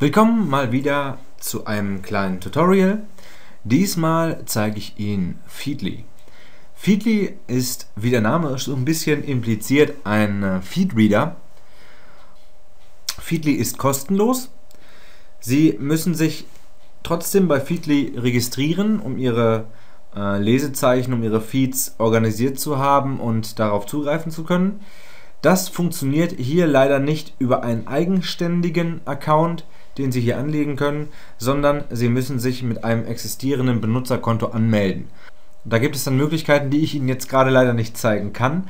Willkommen mal wieder zu einem kleinen Tutorial. Diesmal zeige ich Ihnen Feedly. Feedly ist, wie der Name so ein bisschen impliziert, ein Feedreader. Feedly ist kostenlos. Sie müssen sich trotzdem bei Feedly registrieren, um Ihre äh, Lesezeichen, um Ihre Feeds organisiert zu haben und darauf zugreifen zu können. Das funktioniert hier leider nicht über einen eigenständigen Account, den Sie hier anlegen können, sondern Sie müssen sich mit einem existierenden Benutzerkonto anmelden. Da gibt es dann Möglichkeiten, die ich Ihnen jetzt gerade leider nicht zeigen kann,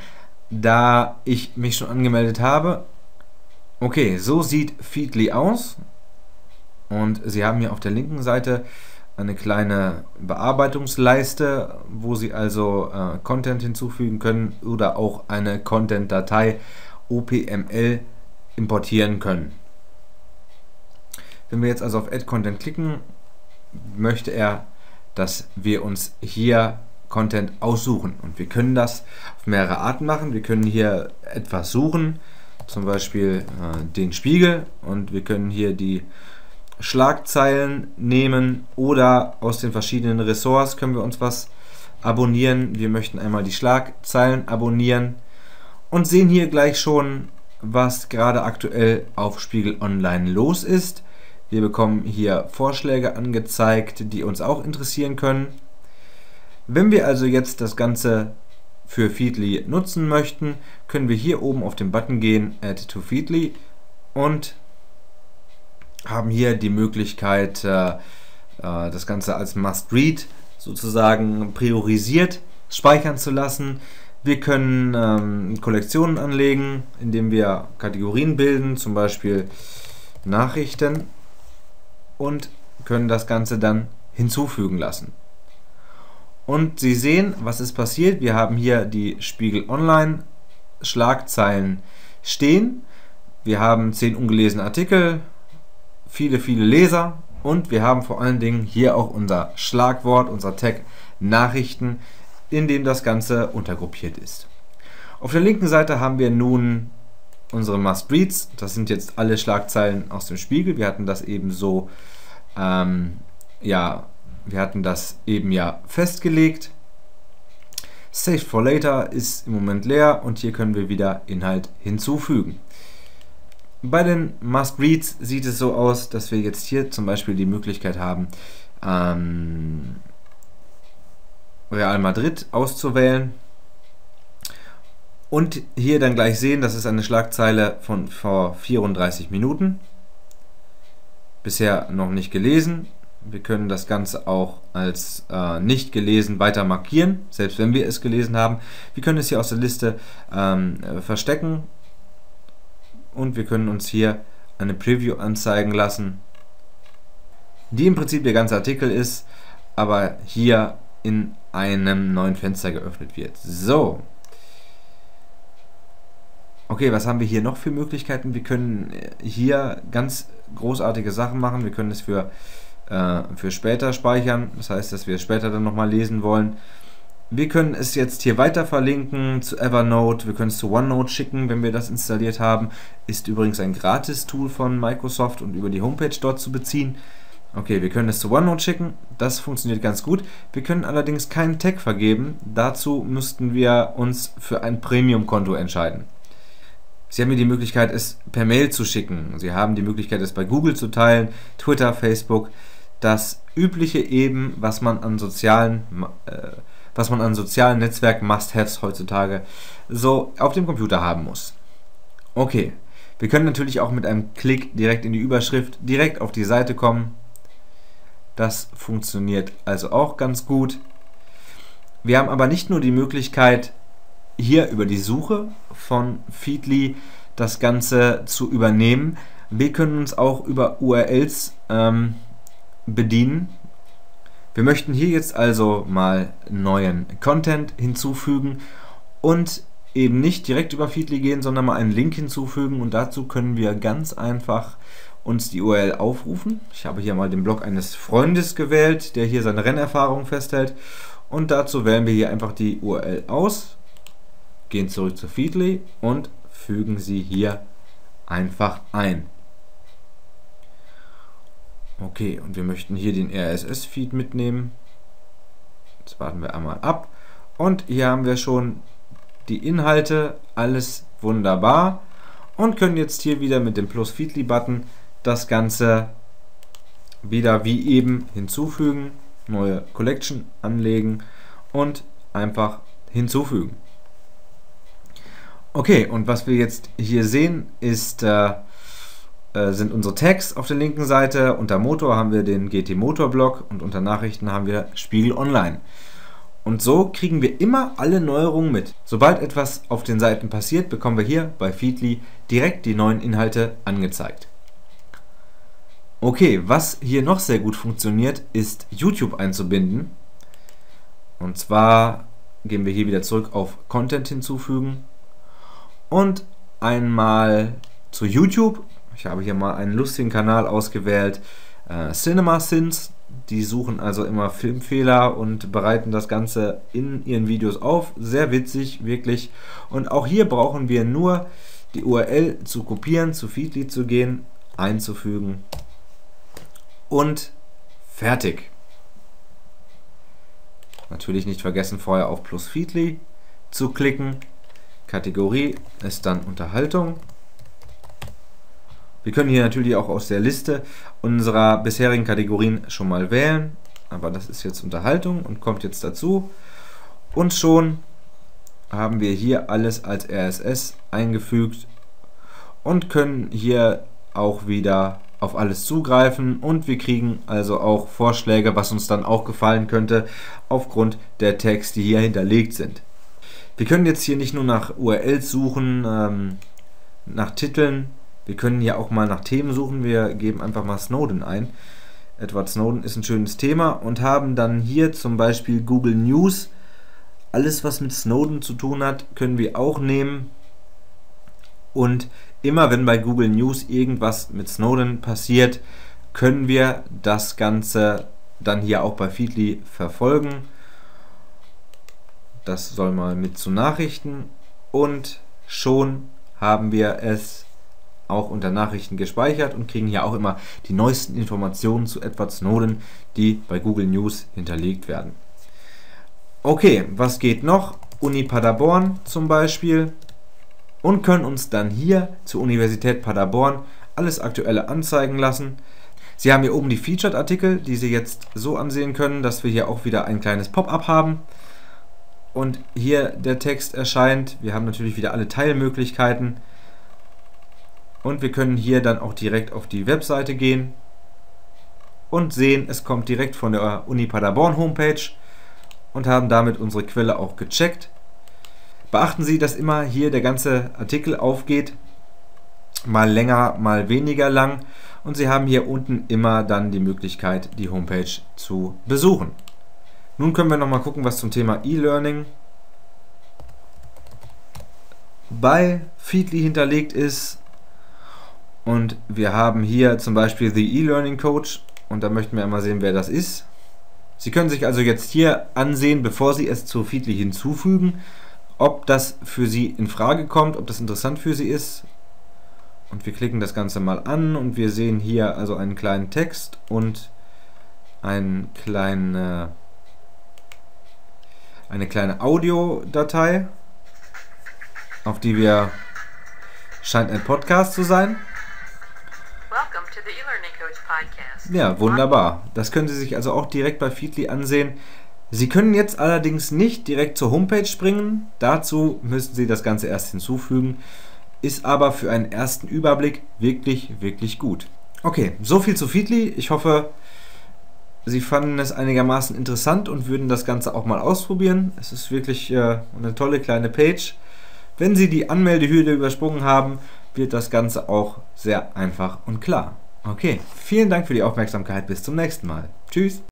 da ich mich schon angemeldet habe. Okay, so sieht Feedly aus. Und Sie haben hier auf der linken Seite eine kleine Bearbeitungsleiste, wo Sie also äh, Content hinzufügen können oder auch eine Content-Datei OPML importieren können. Wenn wir jetzt also auf Add Content klicken, möchte er, dass wir uns hier Content aussuchen. Und wir können das auf mehrere Arten machen. Wir können hier etwas suchen, zum Beispiel äh, den Spiegel und wir können hier die Schlagzeilen nehmen oder aus den verschiedenen Ressorts können wir uns was abonnieren. Wir möchten einmal die Schlagzeilen abonnieren und sehen hier gleich schon, was gerade aktuell auf Spiegel Online los ist. Wir bekommen hier Vorschläge angezeigt, die uns auch interessieren können. Wenn wir also jetzt das Ganze für Feedly nutzen möchten, können wir hier oben auf den Button gehen, Add to Feedly und haben hier die Möglichkeit, äh, äh, das Ganze als Must-Read sozusagen priorisiert speichern zu lassen. Wir können ähm, Kollektionen anlegen, indem wir Kategorien bilden, zum Beispiel Nachrichten und können das Ganze dann hinzufügen lassen. Und Sie sehen, was ist passiert. Wir haben hier die Spiegel Online Schlagzeilen stehen. Wir haben 10 ungelesene Artikel, viele, viele Leser und wir haben vor allen Dingen hier auch unser Schlagwort, unser Tag Nachrichten, in dem das Ganze untergruppiert ist. Auf der linken Seite haben wir nun unsere Must-Reads. Das sind jetzt alle Schlagzeilen aus dem Spiegel. Wir hatten das eben so, ähm, ja, wir hatten das eben ja festgelegt. Save for Later ist im Moment leer und hier können wir wieder Inhalt hinzufügen. Bei den Must-Reads sieht es so aus, dass wir jetzt hier zum Beispiel die Möglichkeit haben, ähm, Real Madrid auszuwählen und hier dann gleich sehen, das ist eine Schlagzeile von vor 34 Minuten. Bisher noch nicht gelesen. Wir können das Ganze auch als äh, nicht gelesen weiter markieren, selbst wenn wir es gelesen haben. Wir können es hier aus der Liste ähm, verstecken und wir können uns hier eine Preview anzeigen lassen, die im Prinzip der ganze Artikel ist, aber hier in einem neuen Fenster geöffnet wird. So. Okay, was haben wir hier noch für Möglichkeiten? Wir können hier ganz großartige Sachen machen. Wir können es für, äh, für später speichern. Das heißt, dass wir es später dann nochmal lesen wollen. Wir können es jetzt hier weiter verlinken zu Evernote, wir können es zu OneNote schicken, wenn wir das installiert haben. Ist übrigens ein Gratis-Tool von Microsoft und über die Homepage dort zu beziehen. Okay, wir können es zu OneNote schicken, das funktioniert ganz gut. Wir können allerdings keinen Tag vergeben, dazu müssten wir uns für ein Premium-Konto entscheiden. Sie haben hier die Möglichkeit, es per Mail zu schicken. Sie haben die Möglichkeit, es bei Google zu teilen, Twitter, Facebook. Das übliche eben, was man an sozialen äh, was man an sozialen Netzwerken Must-Haves heutzutage so auf dem Computer haben muss. Okay, wir können natürlich auch mit einem Klick direkt in die Überschrift direkt auf die Seite kommen. Das funktioniert also auch ganz gut. Wir haben aber nicht nur die Möglichkeit, hier über die Suche von Feedly das Ganze zu übernehmen. Wir können uns auch über URLs ähm, bedienen. Wir möchten hier jetzt also mal neuen Content hinzufügen und eben nicht direkt über Feedly gehen, sondern mal einen Link hinzufügen und dazu können wir ganz einfach uns die URL aufrufen. Ich habe hier mal den Blog eines Freundes gewählt, der hier seine Rennerfahrung festhält und dazu wählen wir hier einfach die URL aus, gehen zurück zu Feedly und fügen sie hier einfach ein. Okay, und wir möchten hier den RSS-Feed mitnehmen. Jetzt warten wir einmal ab. Und hier haben wir schon die Inhalte, alles wunderbar. Und können jetzt hier wieder mit dem Plus Feedly-Button das Ganze wieder wie eben hinzufügen, neue Collection anlegen und einfach hinzufügen. Okay, und was wir jetzt hier sehen, ist, äh, äh, sind unsere Tags auf der linken Seite. Unter Motor haben wir den GT Motor Blog und unter Nachrichten haben wir Spiegel Online. Und so kriegen wir immer alle Neuerungen mit. Sobald etwas auf den Seiten passiert, bekommen wir hier bei Feedly direkt die neuen Inhalte angezeigt. Okay, was hier noch sehr gut funktioniert, ist YouTube einzubinden. Und zwar gehen wir hier wieder zurück auf Content hinzufügen und einmal zu YouTube. Ich habe hier mal einen lustigen Kanal ausgewählt, äh, Cinema Sins. Die suchen also immer Filmfehler und bereiten das Ganze in ihren Videos auf. Sehr witzig, wirklich. Und auch hier brauchen wir nur die URL zu kopieren, zu Feedly zu gehen, einzufügen und fertig. Natürlich nicht vergessen, vorher auf Plus Feedly zu klicken. Kategorie ist dann Unterhaltung. Wir können hier natürlich auch aus der Liste unserer bisherigen Kategorien schon mal wählen, aber das ist jetzt Unterhaltung und kommt jetzt dazu. Und schon haben wir hier alles als RSS eingefügt und können hier auch wieder auf alles zugreifen und wir kriegen also auch Vorschläge, was uns dann auch gefallen könnte, aufgrund der Tags, die hier hinterlegt sind. Wir können jetzt hier nicht nur nach URLs suchen, ähm, nach Titeln, wir können hier auch mal nach Themen suchen. Wir geben einfach mal Snowden ein. Edward Snowden ist ein schönes Thema und haben dann hier zum Beispiel Google News. Alles, was mit Snowden zu tun hat, können wir auch nehmen. Und immer wenn bei Google News irgendwas mit Snowden passiert, können wir das Ganze dann hier auch bei Feedly verfolgen. Das soll mal mit zu Nachrichten und schon haben wir es auch unter Nachrichten gespeichert und kriegen hier auch immer die neuesten Informationen zu Edward Snowden, die bei Google News hinterlegt werden. Okay, was geht noch? Uni Paderborn zum Beispiel und können uns dann hier zur Universität Paderborn alles Aktuelle anzeigen lassen. Sie haben hier oben die Featured-Artikel, die Sie jetzt so ansehen können, dass wir hier auch wieder ein kleines Pop-up haben. Und hier der Text erscheint. Wir haben natürlich wieder alle Teilmöglichkeiten. Und wir können hier dann auch direkt auf die Webseite gehen und sehen, es kommt direkt von der Uni Paderborn Homepage und haben damit unsere Quelle auch gecheckt. Beachten Sie, dass immer hier der ganze Artikel aufgeht, mal länger, mal weniger lang und Sie haben hier unten immer dann die Möglichkeit, die Homepage zu besuchen. Nun können wir nochmal gucken, was zum Thema E-Learning bei Feedly hinterlegt ist. Und wir haben hier zum Beispiel The E-Learning Coach und da möchten wir einmal sehen, wer das ist. Sie können sich also jetzt hier ansehen, bevor Sie es zu Feedly hinzufügen, ob das für Sie in Frage kommt, ob das interessant für Sie ist. Und wir klicken das Ganze mal an und wir sehen hier also einen kleinen Text und ein kleine, eine kleine Audiodatei, auf die wir scheint ein Podcast zu sein. Ja, wunderbar. Das können Sie sich also auch direkt bei Feedly ansehen. Sie können jetzt allerdings nicht direkt zur Homepage springen. Dazu müssen Sie das Ganze erst hinzufügen. Ist aber für einen ersten Überblick wirklich, wirklich gut. Okay, so viel zu Feedly. Ich hoffe, Sie fanden es einigermaßen interessant und würden das Ganze auch mal ausprobieren. Es ist wirklich äh, eine tolle kleine Page. Wenn Sie die Anmeldehürde übersprungen haben, wird das Ganze auch sehr einfach und klar. Okay, vielen Dank für die Aufmerksamkeit. Bis zum nächsten Mal. Tschüss.